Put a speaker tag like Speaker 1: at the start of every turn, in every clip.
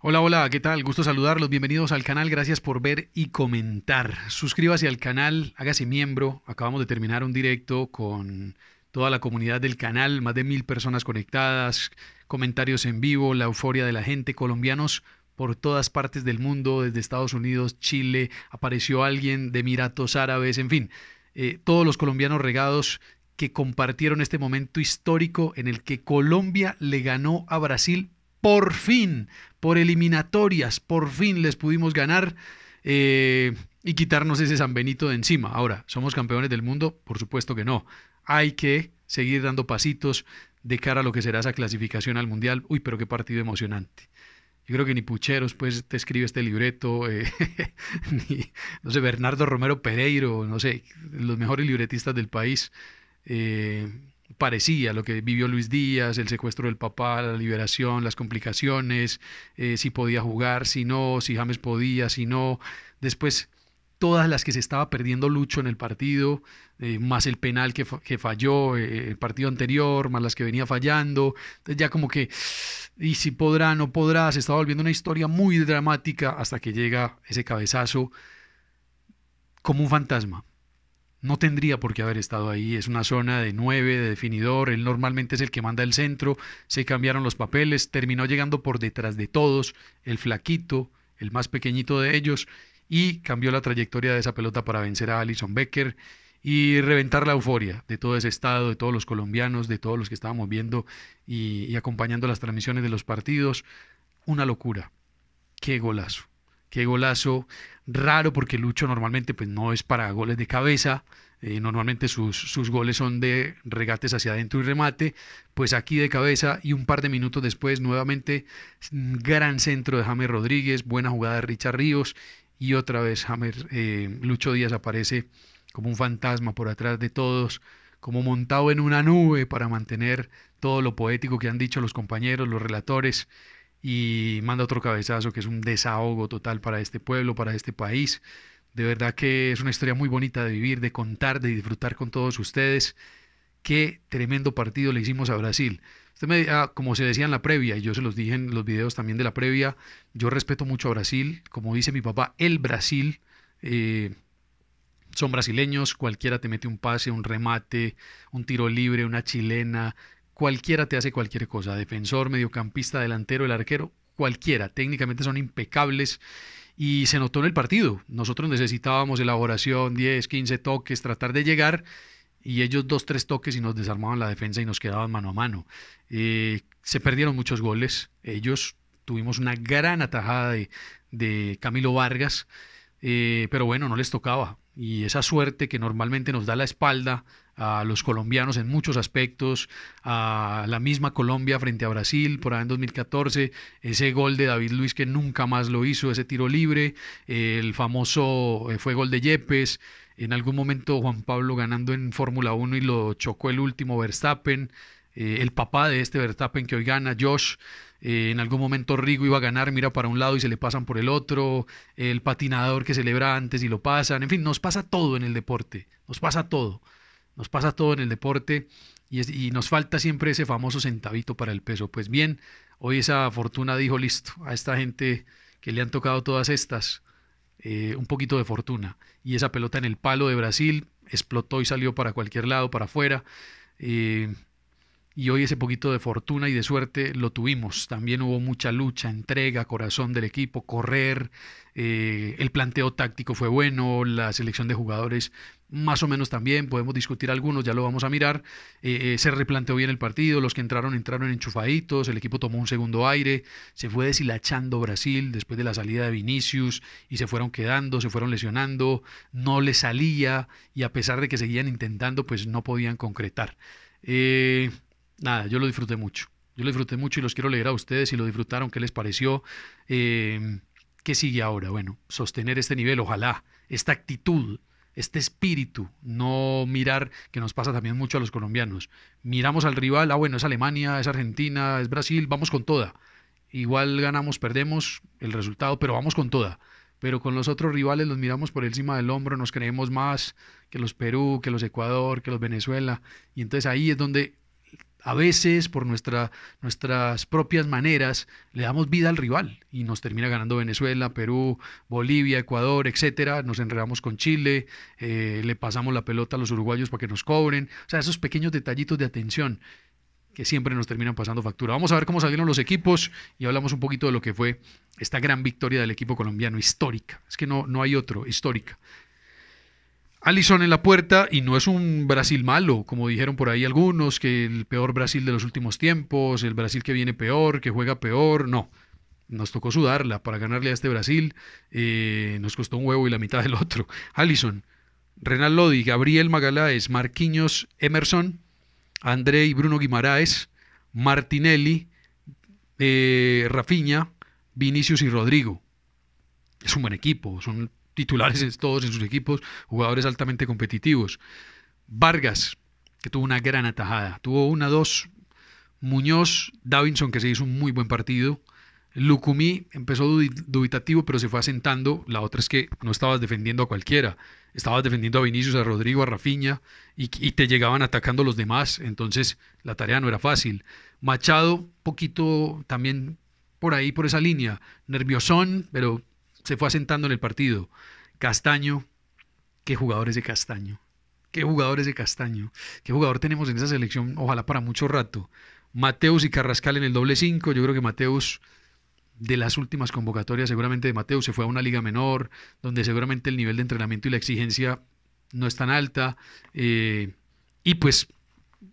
Speaker 1: Hola, hola, ¿qué tal? Gusto saludarlos, bienvenidos al canal, gracias por ver y comentar. Suscríbase al canal, hágase miembro. Acabamos de terminar un directo con toda la comunidad del canal, más de mil personas conectadas, comentarios en vivo, la euforia de la gente, colombianos por todas partes del mundo, desde Estados Unidos, Chile, apareció alguien de Emiratos Árabes, en fin, eh, todos los colombianos regados que compartieron este momento histórico en el que Colombia le ganó a Brasil por fin, por eliminatorias, por fin les pudimos ganar eh, y quitarnos ese San Benito de encima. Ahora, ¿somos campeones del mundo? Por supuesto que no. Hay que seguir dando pasitos de cara a lo que será esa clasificación al Mundial. Uy, pero qué partido emocionante. Yo creo que ni Pucheros pues te escribe este libreto, eh, ni, no sé, Bernardo Romero Pereiro, no sé, los mejores libretistas del país. Eh, parecía lo que vivió Luis Díaz, el secuestro del papá, la liberación, las complicaciones, eh, si podía jugar, si no, si James podía, si no. Después, todas las que se estaba perdiendo Lucho en el partido, eh, más el penal que, que falló eh, el partido anterior, más las que venía fallando. Entonces ya como que, y si podrá, no podrá, se estaba volviendo una historia muy dramática hasta que llega ese cabezazo como un fantasma no tendría por qué haber estado ahí. Es una zona de nueve, de definidor. Él normalmente es el que manda el centro. Se cambiaron los papeles. Terminó llegando por detrás de todos. El flaquito, el más pequeñito de ellos. Y cambió la trayectoria de esa pelota para vencer a Alison Becker y reventar la euforia de todo ese estado, de todos los colombianos, de todos los que estábamos viendo y, y acompañando las transmisiones de los partidos. Una locura. Qué golazo. Qué golazo raro porque Lucho normalmente pues no es para goles de cabeza, eh, normalmente sus, sus, goles son de regates hacia adentro y remate, pues aquí de cabeza y un par de minutos después nuevamente gran centro de James Rodríguez, buena jugada de Richard Ríos y otra vez James, eh, Lucho Díaz aparece como un fantasma por atrás de todos, como montado en una nube para mantener todo lo poético que han dicho los compañeros, los relatores y manda otro cabezazo que es un desahogo total para este pueblo, para este país. De verdad que es una historia muy bonita de vivir, de contar, de disfrutar con todos ustedes. Qué tremendo partido le hicimos a Brasil. Usted me, ah, como se decía en la previa, y yo se los dije en los videos también de la previa, yo respeto mucho a Brasil, como dice mi papá, el Brasil. Eh, son brasileños, cualquiera te mete un pase, un remate, un tiro libre, una chilena, cualquiera te hace cualquier cosa, defensor, mediocampista, delantero, el arquero, cualquiera, técnicamente son impecables y se notó en el partido. Nosotros necesitábamos elaboración, 10, 15 toques, tratar de llegar y ellos dos, tres toques y nos desarmaban la defensa y nos quedaban mano a mano. Eh, se perdieron muchos goles, ellos tuvimos una gran atajada de, Camilo Vargas, eh, pero bueno, no les tocaba. Y esa suerte que normalmente nos da la espalda a los colombianos en muchos aspectos, a la misma Colombia frente a Brasil por ahí en 2014, ese gol de David Luis que nunca más lo hizo, ese tiro libre, el famoso eh, fue gol de Yepes, en algún momento Juan Pablo ganando en Fórmula 1 y lo chocó el último Verstappen, eh, el papá de este Verstappen que hoy gana, Josh, eh, en algún momento Rigo iba a ganar, mira para un lado y se le pasan por el otro, el patinador que celebra antes y lo pasan, en fin, nos pasa todo en el deporte, nos pasa todo. Nos pasa todo en el deporte y, nos falta siempre ese famoso centavito para el peso. Pues bien, hoy esa fortuna dijo, listo, a esta gente que le han tocado todas estas, eh, un poquito de fortuna. Y esa pelota en el palo de Brasil explotó y salió para cualquier lado, para afuera. Eh, y hoy ese poquito de fortuna y de suerte lo tuvimos. También hubo mucha lucha, entrega, corazón del equipo, correr, eh, el planteo táctico fue bueno, la selección de jugadores más o menos también, podemos discutir algunos, ya lo vamos a mirar. Eh, eh, se replanteó bien el partido, los que entraron entraron enchufaditos, el equipo tomó un segundo aire, se fue deshilachando Brasil después de la salida de Vinicius y se fueron quedando, se fueron lesionando, no le salía y a pesar de que seguían intentando, pues no podían concretar. Eh, nada, yo lo disfruté mucho. Yo lo disfruté mucho y los quiero leer a ustedes si lo disfrutaron, qué les pareció. Eh, ¿Qué sigue ahora? Bueno, sostener este nivel, ojalá, esta actitud, este espíritu, no mirar, que nos pasa también mucho a los colombianos. Miramos al rival, ah, bueno, es Alemania, es Argentina, es Brasil, vamos con toda. Igual ganamos, perdemos el resultado, pero vamos con toda. Pero con los otros rivales los miramos por encima del hombro, nos creemos más que los Perú, que los Ecuador, que los Venezuela. Y entonces ahí es donde a veces por nuestra, nuestras propias maneras le damos vida al rival y nos termina ganando Venezuela, Perú, Bolivia, Ecuador, etcétera. Nos enredamos con Chile, eh, le pasamos la pelota a los uruguayos para que nos cobren. O sea, esos pequeños detallitos de atención que siempre nos terminan pasando factura. Vamos a ver cómo salieron los equipos y hablamos un poquito de lo que fue esta gran victoria del equipo colombiano, histórica. Es que no, no hay otro, histórica. Alison en la puerta y no es un Brasil malo, como dijeron por ahí algunos, que el peor Brasil de los últimos tiempos, el Brasil que viene peor, que juega peor, no. Nos tocó sudarla para ganarle a este Brasil, eh, nos costó un huevo y la mitad del otro. Alison, Renal Lodi, Gabriel Magaláes, Marquinhos Emerson, André y Bruno Guimaraes, Martinelli, eh, Rafiña, Vinicius y Rodrigo. Es un buen equipo, son titulares todos en sus equipos, jugadores altamente competitivos. Vargas, que tuvo una gran atajada, tuvo una, dos. Muñoz, Davinson, que se hizo un muy buen partido. Lucumí empezó dubitativo, pero se fue asentando. La otra es que no estabas defendiendo a cualquiera. Estabas defendiendo a Vinicius, a Rodrigo, a Rafiña y, y, te llegaban atacando los demás. Entonces la tarea no era fácil. Machado, poquito también por ahí, por esa línea. Nerviosón, pero se fue asentando en el partido. Castaño, qué jugadores de Castaño. Qué jugadores de Castaño. Qué jugador tenemos en esa selección, ojalá para mucho rato. Mateus y Carrascal en el doble 5. Yo creo que Mateus, de las últimas convocatorias, seguramente de Mateus, se fue a una liga menor, donde seguramente el nivel de entrenamiento y la exigencia no es tan alta. Eh, y pues,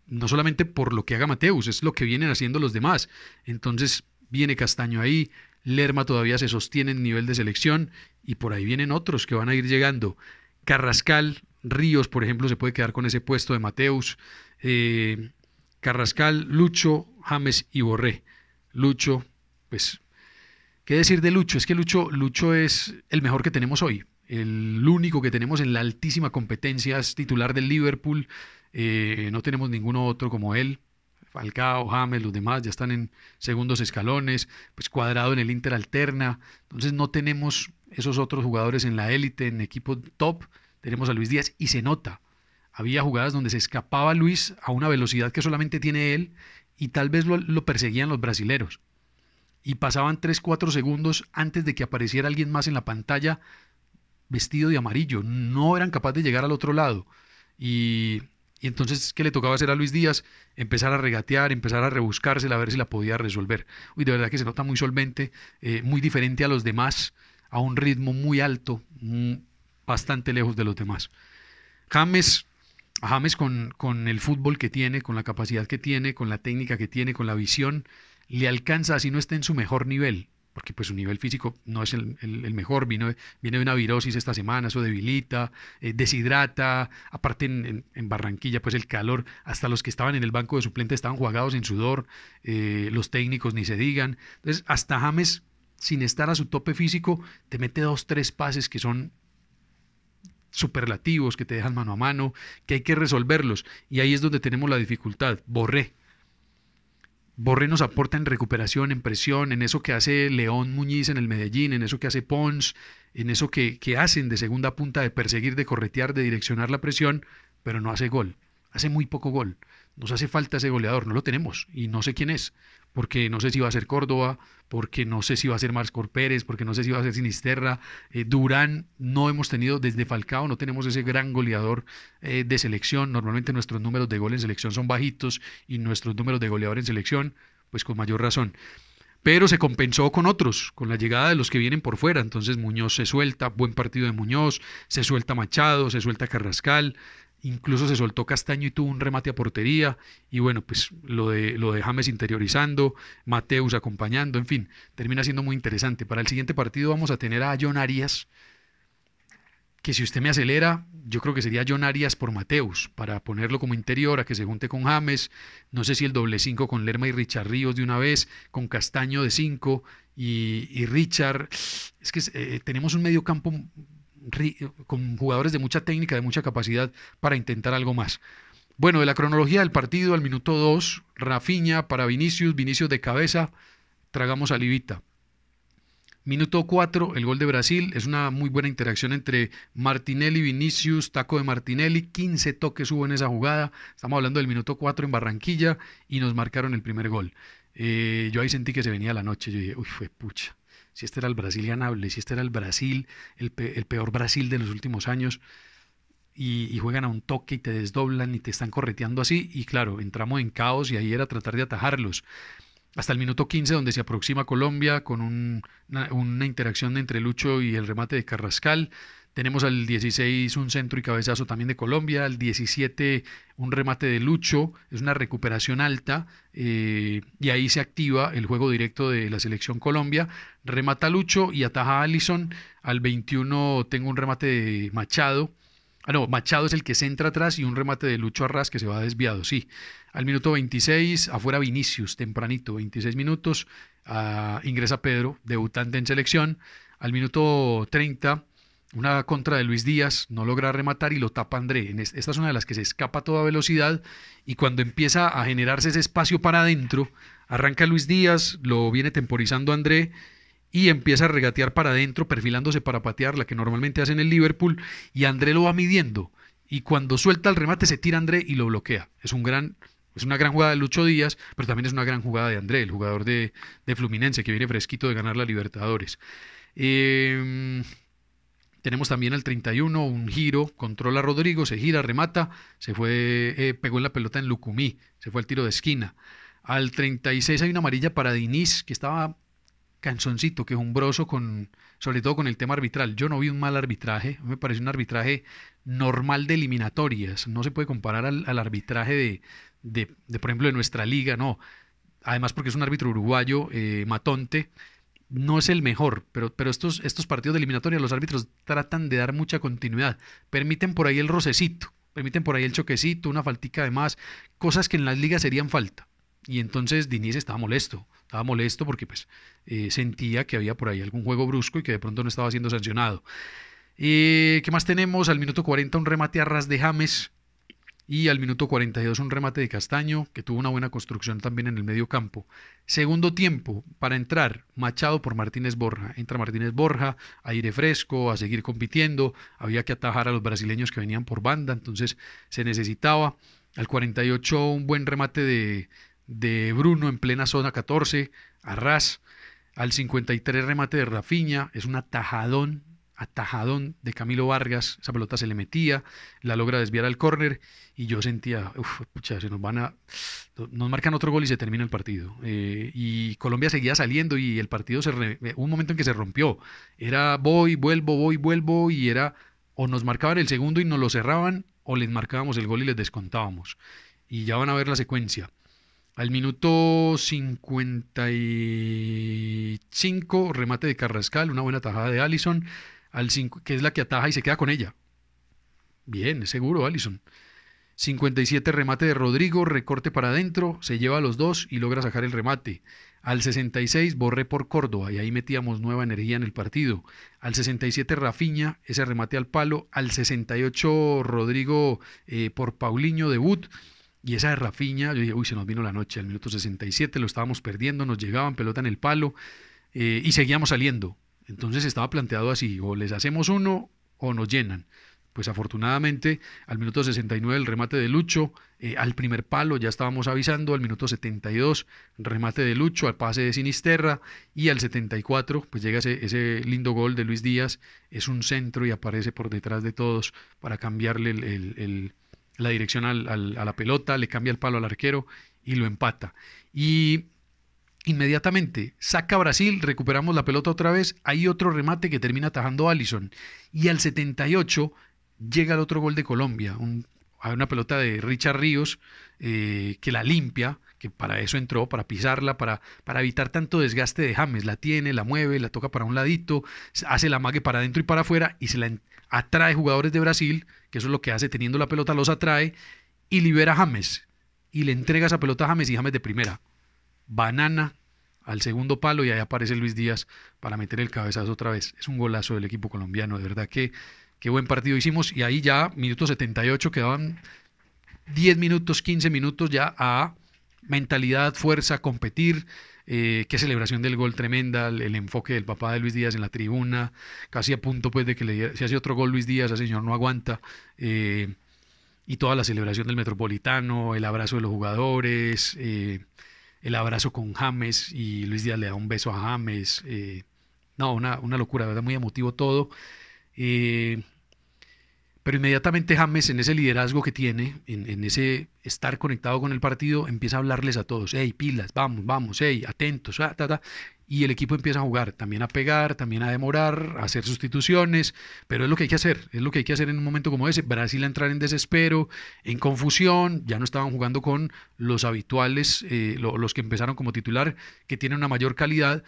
Speaker 1: no solamente por lo que haga Mateus, es lo que vienen haciendo los demás. Entonces, viene Castaño ahí, Lerma todavía se sostiene en nivel de selección y por ahí vienen otros que van a ir llegando. Carrascal, Ríos, por ejemplo, se puede quedar con ese puesto de Mateus. Eh, Carrascal, Lucho, James y Borré. Lucho, pues, ¿qué decir de Lucho? Es que Lucho, Lucho es el mejor que tenemos hoy. El único que tenemos en la altísima competencia es titular del Liverpool. Eh, no tenemos ninguno otro como él. Falcao, James, los demás ya están en segundos escalones, pues cuadrado en el Inter alterna, entonces no tenemos esos otros jugadores en la élite, en equipo top, tenemos a Luis Díaz y se nota. Había jugadas donde se escapaba Luis a una velocidad que solamente tiene él y tal vez lo, lo perseguían los brasileros. Y pasaban 3-4 segundos antes de que apareciera alguien más en la pantalla vestido de amarillo. No eran capaces de llegar al otro lado. Y y entonces, ¿qué le tocaba hacer a Luis Díaz? Empezar a regatear, empezar a rebuscársela, a ver si la podía resolver. Uy, de verdad que se nota muy solvente, eh, muy diferente a los demás, a un ritmo muy alto, mm, bastante lejos de los demás. James, James con, con el fútbol que tiene, con la capacidad que tiene, con la técnica que tiene, con la visión, le alcanza, así no está en su mejor nivel, porque pues su nivel físico no es el, mejor, viene de una virosis esta semana, eso debilita, eh, deshidrata, aparte en, Barranquilla pues el calor, hasta los que estaban en el banco de suplentes estaban jugados en sudor, eh, los técnicos ni se digan, entonces hasta James sin estar a su tope físico te mete dos, tres pases que son superlativos, que te dejan mano a mano, que hay que resolverlos. Y ahí es donde tenemos la dificultad, borré Borré nos aporta en recuperación, en presión, en eso que hace León Muñiz en el Medellín, en eso que hace Pons, en eso que, que hacen de segunda punta, de perseguir, de corretear, de direccionar la presión, pero no hace gol. Hace muy poco gol. Nos hace falta ese goleador, no lo tenemos y no sé quién es porque no sé si va a ser Córdoba, porque no sé si va a ser Marcos Pérez, porque no sé si va a ser Sinisterra. Eh, Durán no hemos tenido desde Falcao, no tenemos ese gran goleador eh, de selección. Normalmente nuestros números de gol en selección son bajitos y nuestros números de goleador en selección, pues con mayor razón. Pero se compensó con otros, con la llegada de los que vienen por fuera. Entonces Muñoz se suelta, buen partido de Muñoz, se suelta Machado, se suelta Carrascal, incluso se soltó Castaño y tuvo un remate a portería, y bueno, pues lo de, lo de James interiorizando, Mateus acompañando, en fin, termina siendo muy interesante. Para el siguiente partido vamos a tener a John Arias, que si usted me acelera, yo creo que sería John Arias por Mateus, para ponerlo como interior, a que se junte con James, no sé si el doble 5 con Lerma y Richard Ríos de una vez, con Castaño de 5 y, Richard, es que eh, tenemos un medio campo con jugadores de mucha técnica, de mucha capacidad para intentar algo más. Bueno, de la cronología del partido al minuto 2, Rafiña para Vinicius, Vinicius de cabeza, tragamos a Livita. Minuto 4, el gol de Brasil. Es una muy buena interacción entre Martinelli, Vinicius, taco de Martinelli. 15 toques hubo en esa jugada. Estamos hablando del minuto 4 en Barranquilla y nos marcaron el primer gol. Eh, yo ahí sentí que se venía la noche. Yo dije, uy, fue pucha. Si este era el Brasil ganable, si este era el Brasil, el, peor Brasil de los últimos años, y, juegan a un toque y te desdoblan y te están correteando así, y claro, entramos en caos y ahí era tratar de atajarlos hasta el minuto 15 donde se aproxima Colombia con una, interacción entre Lucho y el remate de Carrascal. Tenemos al 16 un centro y cabezazo también de Colombia, al 17 un remate de Lucho, es una recuperación alta eh, y ahí se activa el juego directo de la selección Colombia. Remata Lucho y ataja a Allison. Al 21 tengo un remate de Machado. Ah, no, Machado es el que centra atrás y un remate de Lucho Arras que se va desviado, sí. Al minuto 26, afuera Vinicius, tempranito, 26 minutos, ah, ingresa Pedro, debutante en selección. Al minuto 30, una contra de Luis Díaz, no logra rematar y lo tapa André. Esta es una de las que se escapa a toda velocidad y cuando empieza a generarse ese espacio para adentro, arranca Luis Díaz, lo viene temporizando André y empieza a regatear para adentro, perfilándose para patear, la que normalmente hace en el Liverpool, y André lo va midiendo. Y cuando suelta el remate se tira André y lo bloquea. Es un gran es una gran jugada de Lucho Díaz, pero también es una gran jugada de André, el jugador de, Fluminense, que viene fresquito de ganar la Libertadores. Em, tenemos también al 31 un giro, controla Rodrigo, se gira, remata, se fue, eh, pegó en la pelota en Lucumí, se fue al tiro de esquina. Al 36 hay una amarilla para Diniz, que estaba canzoncito, quejumbroso, con, sobre todo con el tema arbitral. Yo no vi un mal arbitraje, me parece un arbitraje normal de eliminatorias. No se puede comparar al arbitraje de, de, por ejemplo, de nuestra liga, no. Además porque es un árbitro uruguayo, eh, Matonte, no es el mejor, pero, pero estos, estos partidos de eliminatoria, los árbitros tratan de dar mucha continuidad, permiten por ahí el rocecito, permiten por ahí el choquecito, una faltica de más, cosas que en las ligas serían falta. Y entonces Diniz estaba molesto, estaba molesto porque pues eh, sentía que había por ahí algún juego brusco y que de pronto no estaba siendo sancionado. Eh, ¿Qué más tenemos? Al minuto 40 un remate a ras de James, y al minuto 42 un remate de Castaño, que tuvo una buena construcción también en el medio campo. Segundo tiempo, para entrar, Machado por Martínez Borja. Entra Martínez Borja, aire fresco, a seguir compitiendo. Había que atajar a los brasileños que venían por banda, entonces se necesitaba. Al 48 un buen remate de, de Bruno en plena zona 14, Arras. Al 53 remate de Rafiña, es un atajadón atajadón de Camilo Vargas, esa pelota se le metía, la logra desviar al córner y yo sentía, uff, pucha, se nos van a, nos marcan otro gol y se termina el partido. Eh, y Colombia seguía saliendo y el partido se, un momento en que se rompió, era voy, vuelvo, voy, vuelvo y era, o nos marcaban el segundo y nos lo cerraban o les marcábamos el gol y les descontábamos. Y ya van a ver la secuencia. Al minuto 55, remate de Carrascal, una buena tajada de Allison al que es la que ataja y se queda con ella. Bien, es seguro, Allison. 57 remate de Rodrigo, recorte para adentro, se lleva a los dos y logra sacar el remate. Al 66 borré por Córdoba y ahí metíamos nueva energía en el partido. Al 67 Rafiña, ese remate al palo. Al 68 Rodrigo eh, por Paulinho debut. Y esa de Rafiña, yo dije, uy, se nos vino la noche. Al minuto 67 lo estábamos perdiendo, nos llegaban pelota en el palo eh, y seguíamos saliendo. Entonces estaba planteado así, o les hacemos uno o nos llenan. Pues afortunadamente al minuto 69 el remate de Lucho, eh, al primer palo ya estábamos avisando, al minuto 72 remate de Lucho, al pase de Sinisterra y al 74 pues llega ese, ese lindo gol de Luis Díaz, es un centro y aparece por detrás de todos para cambiarle la dirección a la pelota, le cambia el palo al arquero y lo empata. Y Inmediatamente saca Brasil, recuperamos la pelota otra vez, hay otro remate que termina atajando Allison. Y al 78 llega el otro gol de Colombia, hay una pelota de Richard Ríos eh, que la limpia, que para eso entró, para pisarla, para, para evitar tanto desgaste de James. La tiene, la mueve, la toca para un ladito, hace la mague para adentro y para afuera y se la atrae jugadores de Brasil, que eso es lo que hace teniendo la pelota, los atrae y libera a James. Y le entrega esa pelota a James y James de primera banana al segundo palo y ahí aparece Luis Díaz para meter el cabezazo otra vez. Es un golazo del equipo colombiano, de verdad que qué buen partido hicimos y ahí ya, minuto 78, quedaban 10 minutos, 15 minutos ya a mentalidad, fuerza, competir. Eh, qué celebración del gol tremenda, el, enfoque del papá de Luis Díaz en la tribuna, casi a punto pues de que le si hace otro gol Luis Díaz, ese señor no aguanta. Eh, y toda la celebración del Metropolitano, el abrazo de los jugadores, eh, el abrazo con James y Luis Díaz le da un beso a James. no, una, una locura, ¿verdad? Muy emotivo todo. Pero inmediatamente James, en ese liderazgo que tiene, en, ese estar conectado con el partido, empieza a hablarles a todos, hey, pilas, vamos, vamos, hey, atentos, ah, ta, ta. y el equipo empieza a jugar, también a pegar, también a demorar, a hacer sustituciones, pero es lo que hay que hacer, es lo que hay que hacer en un momento como ese. Brasil a entrar en desespero, en confusión, ya no estaban jugando con los habituales, eh, los que empezaron como titular, que tienen una mayor calidad,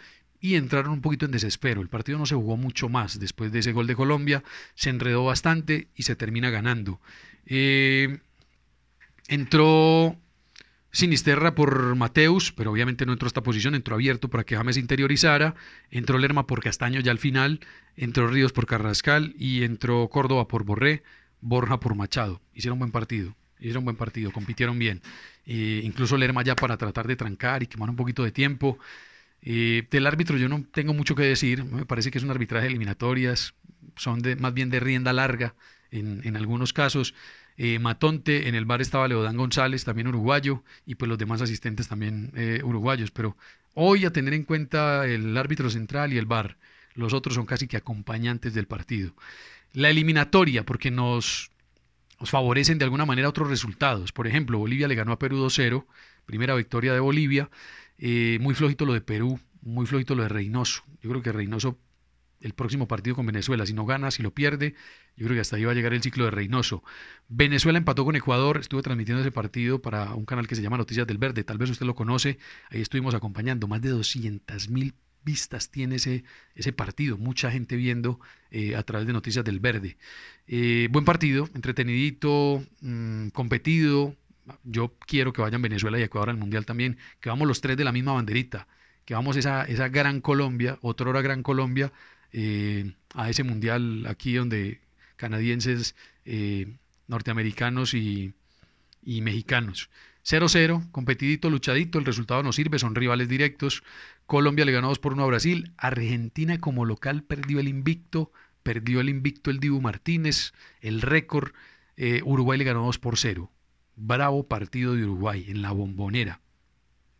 Speaker 1: y entraron un poquito en desespero. El partido no se jugó mucho más después de ese gol de Colombia, se enredó bastante y se termina ganando. Eh, entró Sinisterra por Mateus, pero obviamente no entró a esta posición, entró abierto para que James interiorizara, entró Lerma por Castaño ya al final, entró Ríos por Carrascal y entró Córdoba por Borré, Borja por Machado. Hicieron buen partido, hicieron buen partido, compitieron bien. Eh, incluso Lerma ya para tratar de trancar y quemar un poquito de tiempo. Eh, del árbitro yo no tengo mucho que decir, me parece que es un arbitraje de eliminatorias, son de, más bien de rienda larga en, algunos casos. Eh, Matonte, en el bar estaba Leodán González, también uruguayo, y pues los demás asistentes también eh, uruguayos. Pero hoy a tener en cuenta el árbitro central y el bar, los otros son casi que acompañantes del partido. La eliminatoria, porque nos, nos favorecen de alguna manera otros resultados. Por ejemplo, Bolivia le ganó a Perú 2-0, primera victoria de Bolivia. Eh, muy flojito lo de Perú, muy flojito lo de Reynoso. Yo creo que Reynoso, el próximo partido con Venezuela, si no gana, si lo pierde, yo creo que hasta ahí va a llegar el ciclo de Reynoso. Venezuela empató con Ecuador, estuve transmitiendo ese partido para un canal que se llama Noticias del Verde, tal vez usted lo conoce, ahí estuvimos acompañando, más de 200 mil vistas tiene ese, partido, mucha gente viendo eh, a través de Noticias del Verde. Eh, buen partido, entretenidito, mm, competido, yo quiero que vayan Venezuela y Ecuador al Mundial también, que vamos los tres de la misma banderita, que vamos esa, esa gran Colombia, otra hora gran Colombia, eh, a ese Mundial aquí donde canadienses, eh, norteamericanos y, y mexicanos. 0-0, competidito, luchadito, el resultado no sirve, son rivales directos. Colombia le ganó 2 por 1 a Brasil. Argentina como local perdió el invicto, perdió el invicto el Dibu Martínez, el récord. Eh, Uruguay le ganó 2 por 0. Bravo partido de Uruguay en la bombonera.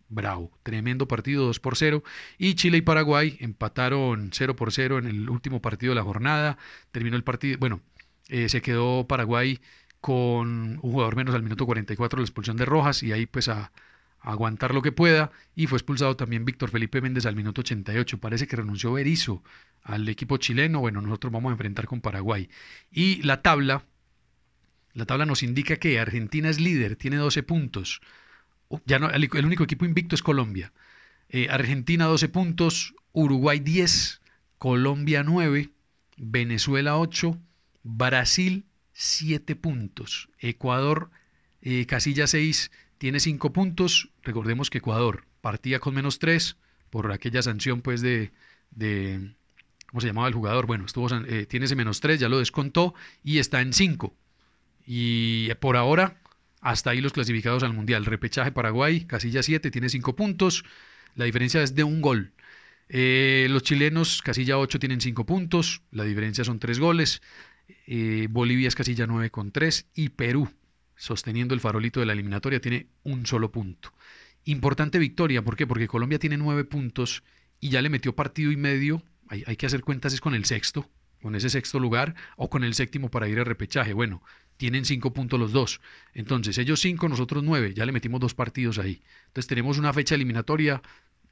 Speaker 1: Bravo, tremendo partido 2 por 0. Y Chile y Paraguay empataron 0 por 0 en el último partido de la jornada. Terminó el partido, bueno, eh, se quedó Paraguay con un jugador menos al minuto 44 la expulsión de Rojas y ahí pues a, a aguantar lo que pueda. Y fue expulsado también Víctor Felipe Méndez al minuto 88. Parece que renunció Berizzo al equipo chileno. Bueno, nosotros vamos a enfrentar con Paraguay. Y la tabla la tabla nos indica que Argentina es líder, tiene 12 puntos. Ya no, el, único equipo invicto es Colombia. Eh, Argentina 12 puntos, Uruguay 10, Colombia 9, Venezuela 8, Brasil 7 puntos, Ecuador eh, casilla 6 tiene 5 puntos. Recordemos que Ecuador partía con menos 3 por aquella sanción pues de, de ¿cómo se llamaba el jugador? Bueno, estuvo, eh, tiene ese menos 3, ya lo descontó y está en 5. Y por ahora, hasta ahí los clasificados al Mundial. Repechaje Paraguay, casilla 7, tiene 5 puntos. La diferencia es de un gol. Eh, los chilenos, casilla 8, tienen 5 puntos. La diferencia son 3 goles. Eh, Bolivia es casilla 9 con 3. Y Perú, sosteniendo el farolito de la eliminatoria, tiene un solo punto. Importante victoria, ¿por qué? Porque Colombia tiene 9 puntos y ya le metió partido y medio. Hay, hay que hacer cuentas es con el sexto, con ese sexto lugar o con el séptimo para ir al repechaje. Bueno, tienen cinco puntos los dos. Entonces, ellos cinco, nosotros nueve, ya le metimos dos partidos ahí. Entonces, tenemos una fecha eliminatoria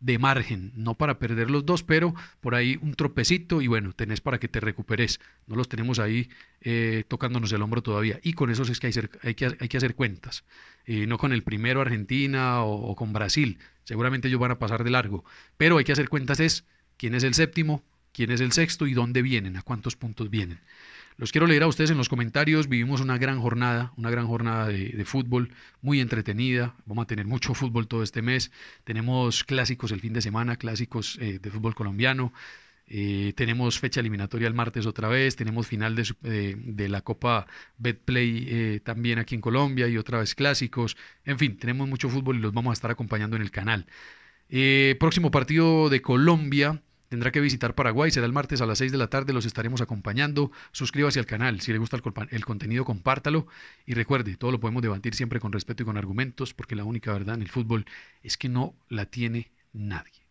Speaker 1: de margen, no para perder los dos, pero por ahí un tropecito y bueno, tenés para que te recuperes. No los tenemos ahí eh, tocándonos el hombro todavía. Y con eso es que hay, hay, que, hay que, hacer cuentas. Eh, no con el primero Argentina o, o, con Brasil. Seguramente ellos van a pasar de largo. Pero hay que hacer cuentas es quién es el séptimo, quién es el sexto y dónde vienen, a cuántos puntos vienen. Los quiero leer a ustedes en los comentarios. Vivimos una gran jornada, una gran jornada de, fútbol, muy entretenida. Vamos a tener mucho fútbol todo este mes. Tenemos clásicos el fin de semana, clásicos eh, de fútbol colombiano. Eh, tenemos fecha eliminatoria el martes otra vez. Tenemos final de, la Copa Betplay eh, también aquí en Colombia y otra vez clásicos. En fin, tenemos mucho fútbol y los vamos a estar acompañando en el canal. Eh, próximo partido de Colombia. Tendrá que visitar Paraguay, será el martes a las 6 de la tarde, los estaremos acompañando. Suscríbase al canal, si le gusta el, el, contenido, compártalo. Y recuerde, todo lo podemos debatir siempre con respeto y con argumentos, porque la única verdad en el fútbol es que no la tiene nadie.